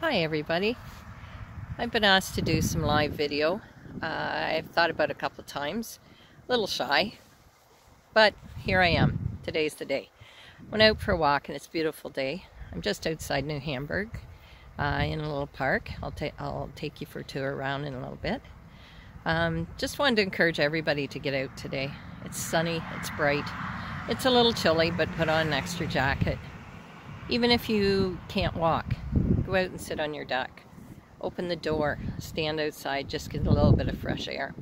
Hi everybody. I've been asked to do some live video. Uh, I've thought about it a couple of times. A little shy, but here I am. Today's the day. Went out for a walk and it's a beautiful day. I'm just outside New Hamburg uh, in a little park. I'll, ta I'll take you for a tour around in a little bit. Um, just wanted to encourage everybody to get out today. It's sunny, it's bright. It's a little chilly, but put on an extra jacket. Even if you can't walk, go out and sit on your deck. Open the door, stand outside, just get a little bit of fresh air.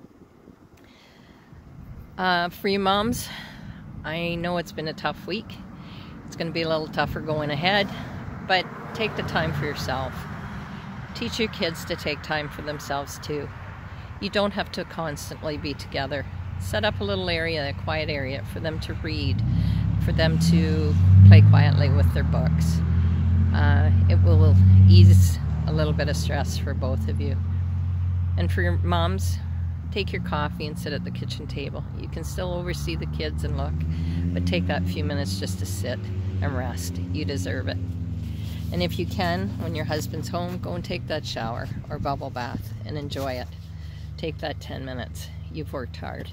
Uh, for you moms, I know it's been a tough week. It's going to be a little tougher going ahead, but take the time for yourself. Teach your kids to take time for themselves too. You don't have to constantly be together. Set up a little area, a quiet area for them to read, for them to play quietly with their books. Uh, it will ease a little bit of stress for both of you. And for your moms, take your coffee and sit at the kitchen table. You can still oversee the kids and look, but take that few minutes just to sit and rest. You deserve it. And if you can, when your husband's home, go and take that shower or bubble bath and enjoy it. Take that 10 minutes. You've worked hard.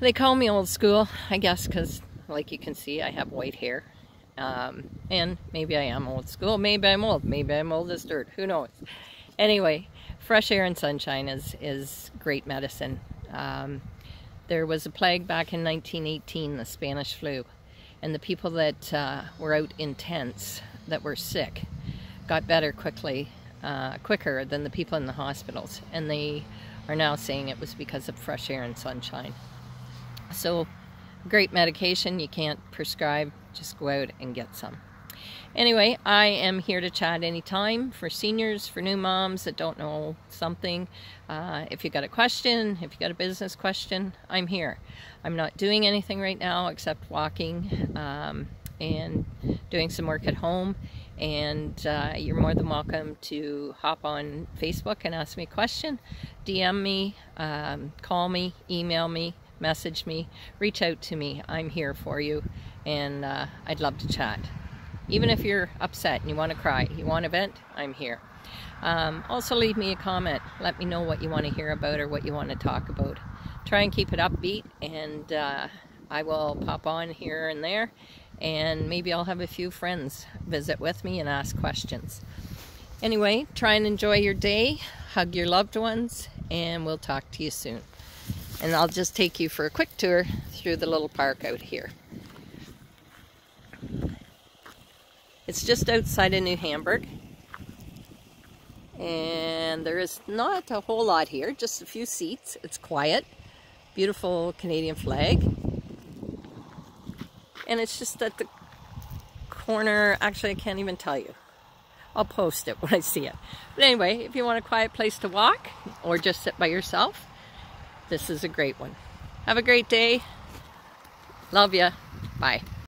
They call me old school, I guess, because like you can see, I have white hair um, and maybe I am old school. Maybe I'm old. Maybe I'm old as dirt. Who knows? Anyway, fresh air and sunshine is, is great medicine. Um, there was a plague back in 1918, the Spanish flu. And the people that uh, were out in tents that were sick got better quickly, uh, quicker than the people in the hospitals. And they are now saying it was because of fresh air and sunshine. So great medication. You can't prescribe. Just go out and get some. Anyway I am here to chat anytime for seniors for new moms that don't know something. Uh, if you got a question if you got a business question I'm here. I'm not doing anything right now except walking um, and doing some work at home. And uh, you're more than welcome to hop on Facebook and ask me a question DM me um, call me email me message me, reach out to me. I'm here for you and uh, I'd love to chat. Even if you're upset and you want to cry, you want to vent, I'm here. Um, also leave me a comment. Let me know what you want to hear about or what you want to talk about. Try and keep it upbeat and uh, I will pop on here and there and maybe I'll have a few friends visit with me and ask questions. Anyway, try and enjoy your day, hug your loved ones, and we'll talk to you soon. And I'll just take you for a quick tour through the little park out here. It's just outside of New Hamburg. And there is not a whole lot here, just a few seats. It's quiet. Beautiful Canadian flag. And it's just at the corner, actually I can't even tell you. I'll post it when I see it. But anyway, if you want a quiet place to walk or just sit by yourself, this is a great one. Have a great day. Love ya. Bye.